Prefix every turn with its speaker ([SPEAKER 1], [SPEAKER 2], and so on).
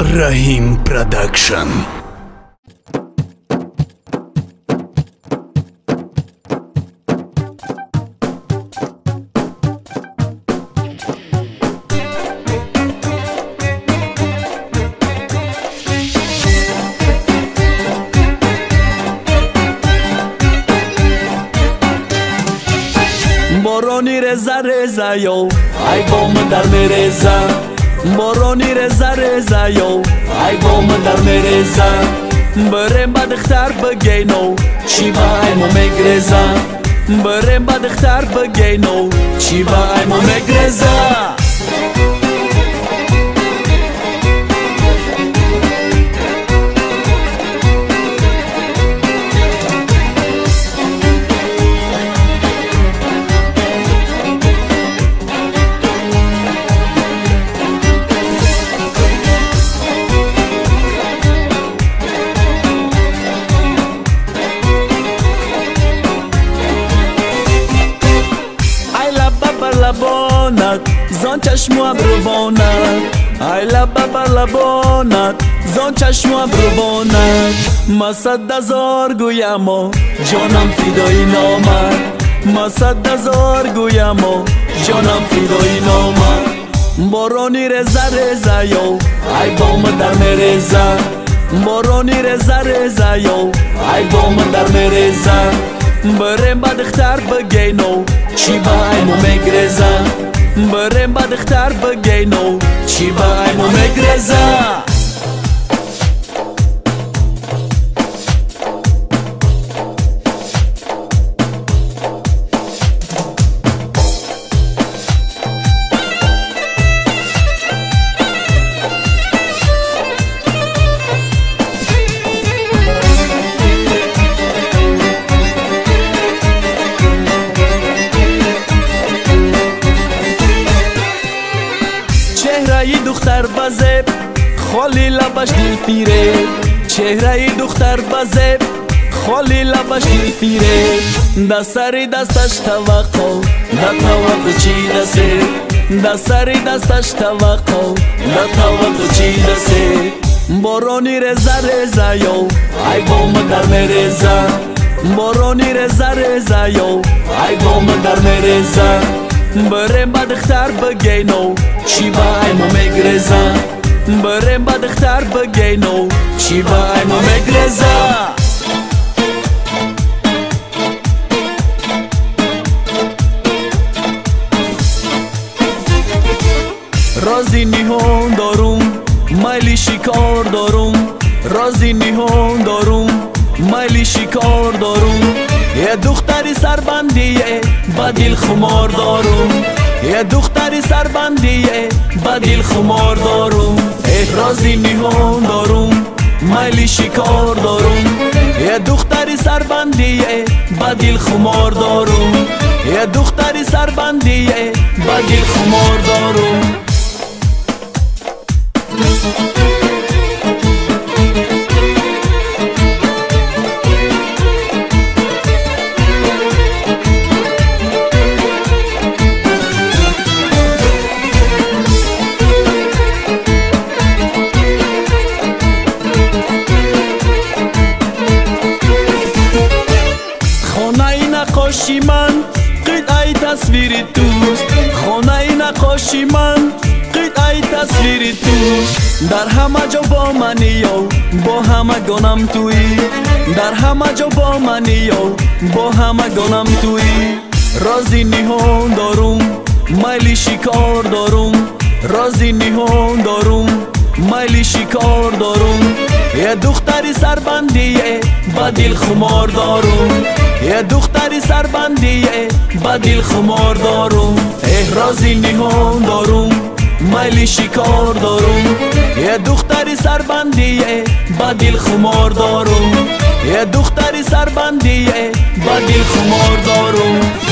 [SPEAKER 1] Rahim Production.
[SPEAKER 2] Boroni reza reza yo, ai bom dar me reza. بارانی رزا رزا یو ای بام در میرزا بریم با دختر بگینو. چی با ایمو میگرزا بریم با دختر بگینو. چی با ایمو میگرزا лабонат зон чашму абрувонат. Ай лаба бар лабонат зон чашму абрувонат. Ма сад ҳазор гӯямо ҷонам фидои номат ма сад ҳазор гӯямо ҷонам фидои номат борони реза реза ё ай бома дар мереза. Борони реза реза ё ай бома дар мереза. Mbëremba dëkhtar bëgejno ai mu me greza Mbëremba dëkhtar bëgejno ai mu me greza چهره دختر بزب خالی لبش دل فیره چهره دختر بزب خالی لبش دل فیره دا سری دستش توقع دا توقع چی دسه دا سری دستش توقع دا توقع چی دسه بارانی رزا رزا یو. ای بام در میرزا بارانی رزا رزا یو. ای بام در میرزا بریم با دختر بگینو چی با ایمو میگرزا بریم با دختر بگینو چی با ایمو میگرزا رازی نیهون دارم مایلی شکار دارم رازی نیهون دارم مایلی شکار دارم یه دختری سربندیه با دل خمار دارم. یه دختری سربندیه با دل خمار دارم. رازی نیهون دارم مایلی شکار دارم. یه دختری سربندیه با دل خمار دارم. یه دختری سربندیه با دل خمار دارم. наққоши ман қитъаи тасвири туст хонаи наққоши ман қитъаи тасвири туст дар ҳама ҷо бо мани ёв бо ҳамагонам туӣ. Дар ҳама ҷо бо мани ёв бо ҳамагонам туӣ. Рози ниҳон дорум майли шикор дорум. Рози ниҳон дорум майли шикор дорум. یه دختری سربندیه با دل خمار دارم یه دختری سربندیه با دل خمار دارم احرازی نیهون دارم مایلی شکار دارم یه دختری سربندیه با دل خمار دارم یه دختری سربندیه با دل خمار دارم